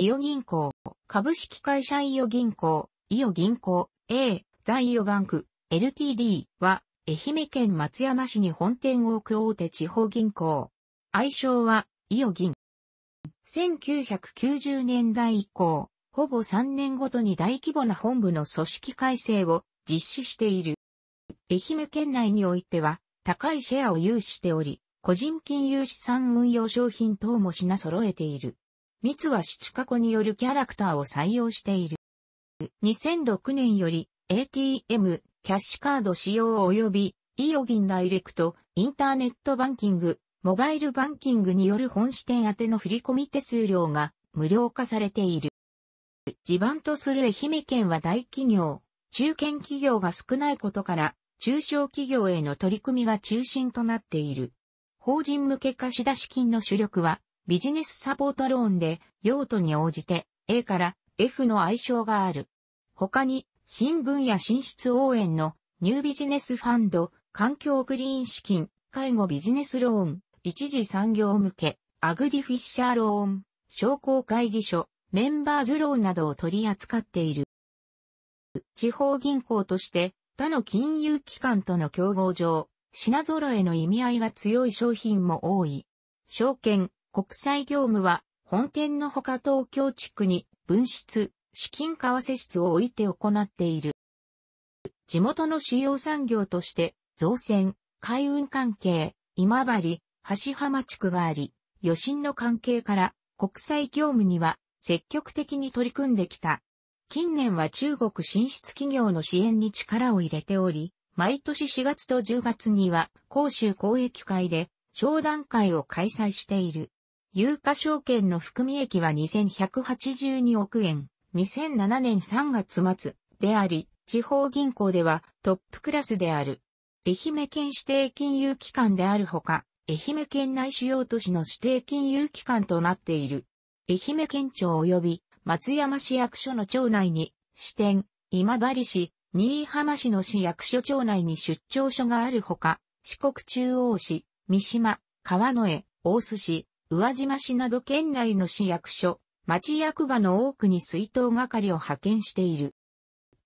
伊予銀行、株式会社伊予銀行、伊予銀行、A、ザイオバンク、LTD は、愛媛県松山市に本店を置く大手地方銀行。愛称は、伊予銀。1990年代以降、ほぼ3年ごとに大規模な本部の組織改正を実施している。愛媛県内においては、高いシェアを有しており、個人金融資産運用商品等も品揃えている。密は七過去によるキャラクターを採用している。2006年より ATM、キャッシュカード使用及びイオギンダイレクト、インターネットバンキング、モバイルバンキングによる本支店宛ての振込手数料が無料化されている。地盤とする愛媛県は大企業、中堅企業が少ないことから、中小企業への取り組みが中心となっている。法人向け貸出金の主力は、ビジネスサポートローンで、用途に応じて A から F の愛称がある。他に、新聞や進出応援のニュービジネスファンド、環境クリーン資金、介護ビジネスローン、一次産業向け、アグリフィッシャーローン、商工会議所、メンバーズローンなどを取り扱っている。地方銀行として他の金融機関との競合上、品揃えの意味合いが強い商品も多い。証券、国際業務は本店のほか東京地区に分室、資金為替室を置いて行っている。地元の主要産業として造船、海運関係、今治、橋浜地区があり、余震の関係から国際業務には積極的に取り組んできた。近年は中国進出企業の支援に力を入れており、毎年4月と10月には、甲州交易会で、商談会を開催している。有価証券の含み益は2182億円、2007年3月末であり、地方銀行ではトップクラスである。愛媛県指定金融機関であるほか、愛媛県内主要都市の指定金融機関となっている。愛媛県庁及び松山市役所の町内に支店、今治市、新居浜市の市役所町内に出張所があるほか、四国中央市、三島、川野江、大須市、宇和島市など県内の市役所、町役場の多くに水筒係を派遣している。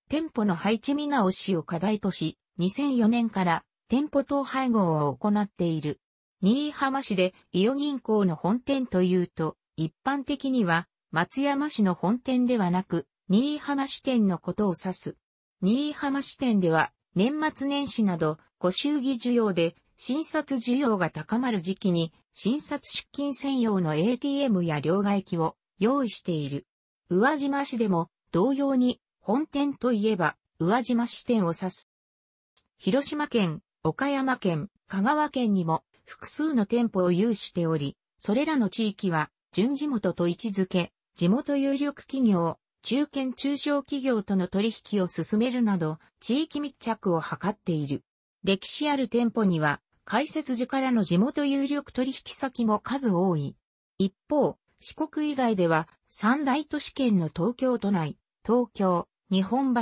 店舗の配置見直しを課題とし、2004年から店舗等配合を行っている。新居浜市で伊予銀行の本店というと、一般的には松山市の本店ではなく、新居浜支店のことを指す。新居浜支店では、年末年始など、ご祝儀需要で、診察需要が高まる時期に、診察出勤専用の ATM や両替機を用意している。宇和島市でも、同様に、本店といえば、宇和島支店を指す。広島県、岡山県、香川県にも、複数の店舗を有しており、それらの地域は、準地元と位置づけ、地元有力企業、中堅中小企業との取引を進めるなど、地域密着を図っている。歴史ある店舗には、開設時からの地元有力取引先も数多い。一方、四国以外では、三大都市圏の東京都内、東京、日本橋、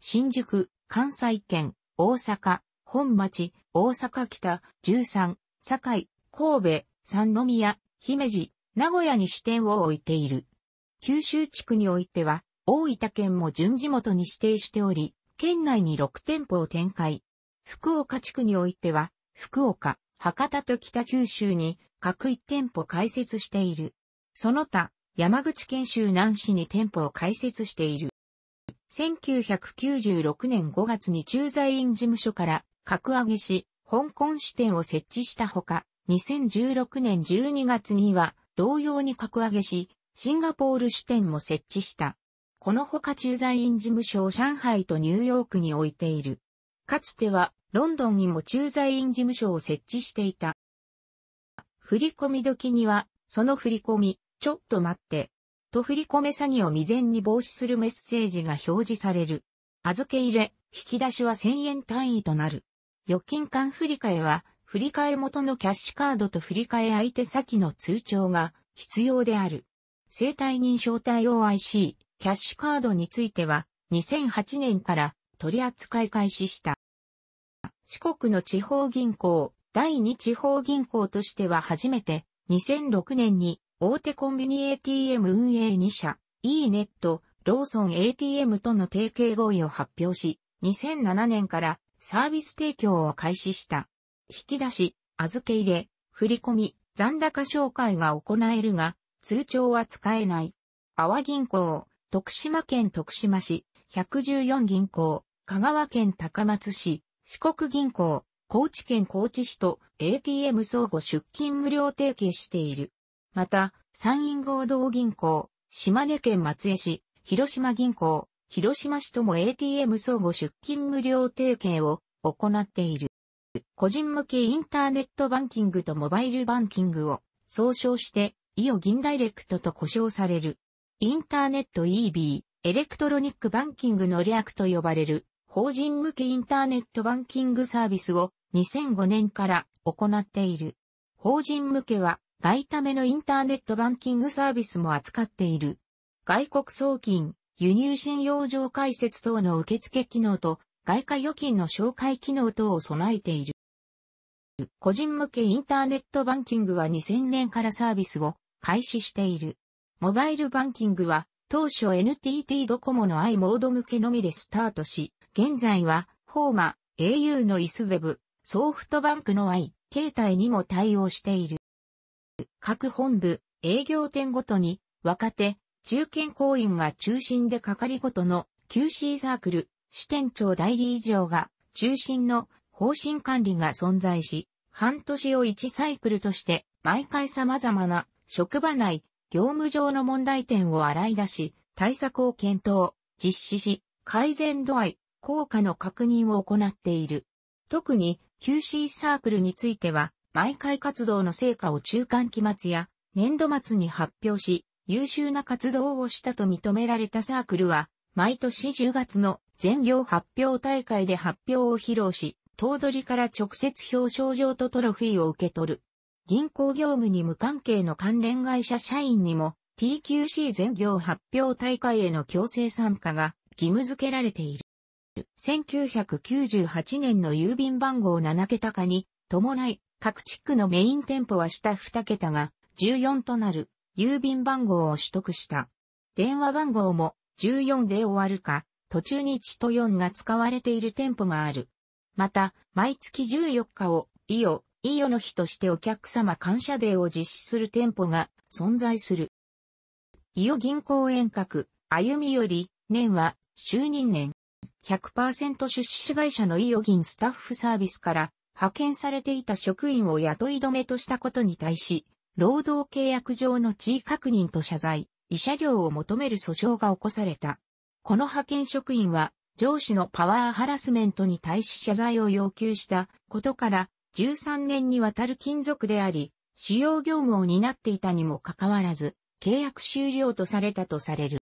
新宿、関西圏、大阪、本町、大阪北、十三、堺、神戸、三宮、姫路、名古屋に支店を置いている。九州地区においては、大分県も準地元に指定しており、県内に6店舗を展開。福岡地区においては、福岡、博多と北九州に各1店舗開設している。その他、山口県州南市に店舗を開設している。1996年5月に駐在員事務所から格上げし、香港支店を設置したほか、2016年12月には同様に格上げし、シンガポール支店も設置した。このほか駐在員事務所を上海とニューヨークに置いている。かつてはロンドンにも駐在員事務所を設置していた。振込時には、その振込、ちょっと待って、と振込詐欺を未然に防止するメッセージが表示される。預け入れ、引き出しは1000円単位となる。預金間振替は、振替元のキャッシュカードと振替相手先の通帳が必要である。生体認証対応 IC、キャッシュカードについては、2008年から取り扱い開始した。四国の地方銀行、第二地方銀行としては初めて、2006年に大手コンビニ ATM 運営2社、e ネット、ローソン ATM との提携合意を発表し、2007年からサービス提供を開始した。引き出し、預け入れ、振込、残高紹介が行えるが、通帳は使えない。阿波銀行、徳島県徳島市、114銀行、香川県高松市、四国銀行、高知県高知市と ATM 相互出金無料提携している。また、山陰合同銀行、島根県松江市、広島銀行、広島市とも ATM 相互出金無料提携を行っている。個人向けインターネットバンキングとモバイルバンキングを総称してイオ銀ダイレクトと呼称される。インターネット EB、エレクトロニックバンキングの略と呼ばれる法人向けインターネットバンキングサービスを2005年から行っている。法人向けは外為のインターネットバンキングサービスも扱っている。外国送金、輸入信用状解説等の受付機能と外貨預金の紹介機能等を備えている。個人向けインターネットバンキングは2000年からサービスを開始している。モバイルバンキングは当初 NTT ドコモの i モード向けのみでスタートし、現在はフォーマ、au のイスウェブ、ソフトバンクの i、携帯にも対応している。各本部、営業店ごとに若手、中堅行員が中心で係ごとの QC サークル、支店長代理以上が中心の方針管理が存在し、半年を1サイクルとして毎回様々な職場内、業務上の問題点を洗い出し、対策を検討、実施し、改善度合い、効果の確認を行っている。特に QC サークルについては、毎回活動の成果を中間期末や年度末に発表し、優秀な活動をしたと認められたサークルは、毎年10月の全業発表大会で発表を披露し、頭取から直接表彰状とトロフィーを受け取る。銀行業務に無関係の関連会社社員にも TQC 全業発表大会への強制参加が義務付けられている。1998年の郵便番号7桁化に伴い各地区のメイン店舗は下2桁が14となる郵便番号を取得した。電話番号も14で終わるか、途中に1と4が使われている店舗がある。また、毎月14日を、イオ、イオの日としてお客様感謝デーを実施する店舗が存在する。イオ銀行遠隔、歩みより、年は、就任年。100%出資会社のイオ銀スタッフサービスから派遣されていた職員を雇い止めとしたことに対し、労働契約上の地位確認と謝罪、慰謝料を求める訴訟が起こされた。この派遣職員は、上司のパワーハラスメントに対し謝罪を要求したことから、13年にわたる勤続であり、主要業務を担っていたにもかかわらず、契約終了とされたとされる。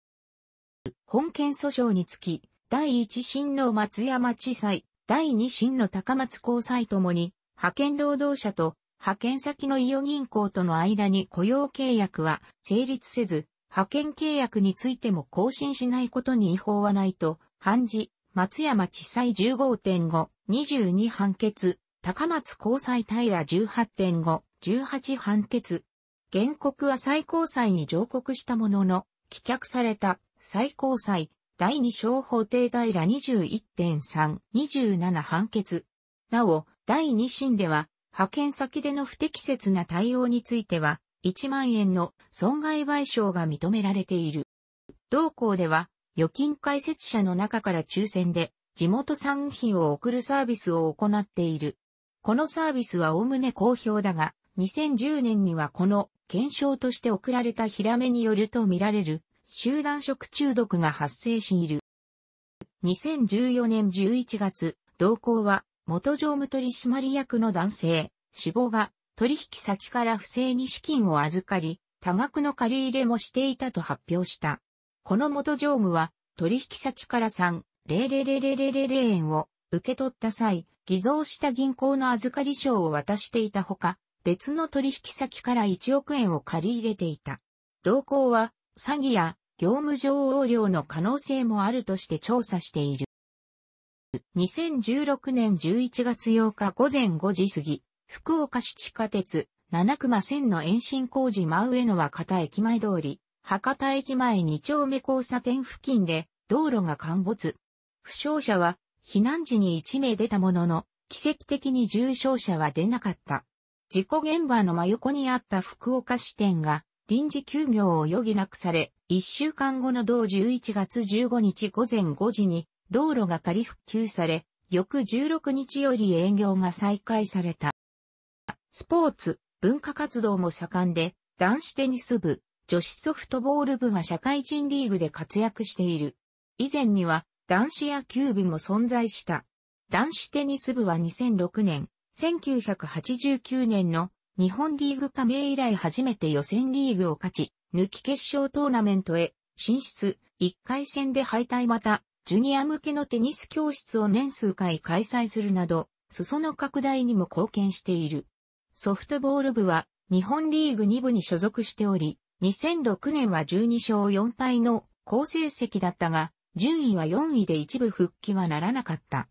本件訴訟につき、第一審の松山地裁、第二審の高松高裁ともに、派遣労働者と派遣先の伊予銀行との間に雇用契約は成立せず、派遣契約についても更新しないことに違法はないと、判事、松山地裁15.5、22判決、高松高裁平18.5、18判決。原告は最高裁に上告したものの、棄却された最高裁第二小法廷平21.3、27判決。なお、第二審では、派遣先での不適切な対応については、1万円の損害賠償が認められている。同校では、預金解説者の中から抽選で、地元産品を送るサービスを行っている。このサービスはおおむね好評だが、2010年にはこの検証として送られたヒラメによるとみられる集団食中毒が発生している。2014年11月、同行は元常務取締役の男性、死亡が取引先から不正に資金を預かり、多額の借り入れもしていたと発表した。この元常務は取引先から3、0、0、0、0、0、0円を受け取った際、偽造した銀行の預かり証を渡していたほか、別の取引先から1億円を借り入れていた。同行は詐欺や業務上横領の可能性もあるとして調査している。2016年11月8日午前5時過ぎ、福岡市地下鉄七熊線の延伸工事真上野は片駅前通り、博多駅前2丁目交差点付近で道路が陥没。負傷者は避難時に1名出たものの、奇跡的に重傷者は出なかった。事故現場の真横にあった福岡支店が臨時休業を余儀なくされ、1週間後の同11月15日午前5時に道路が仮復旧され、翌16日より営業が再開された。スポーツ、文化活動も盛んで、男子テニス部、女子ソフトボール部が社会人リーグで活躍している。以前には男子野球部も存在した。男子テニス部は2006年、1989年の日本リーグ加盟以来初めて予選リーグを勝ち、抜き決勝トーナメントへ進出、1回戦で敗退また、ジュニア向けのテニス教室を年数回開催するなど、裾野拡大にも貢献している。ソフトボール部は日本リーグ2部に所属しており、2006年は12勝4敗の好成績だったが、順位は4位で一部復帰はならなかった。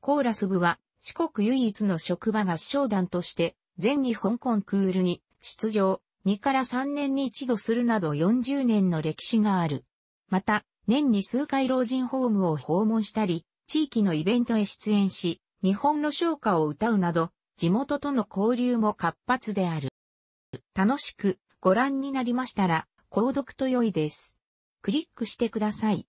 コーラス部は四国唯一の職場合唱団として全日本コンクールに出場2から3年に一度するなど40年の歴史がある。また、年に数回老人ホームを訪問したり、地域のイベントへ出演し、日本の唱歌を歌うなど、地元との交流も活発である。楽しくご覧になりましたら、購読と良いです。クリックしてください。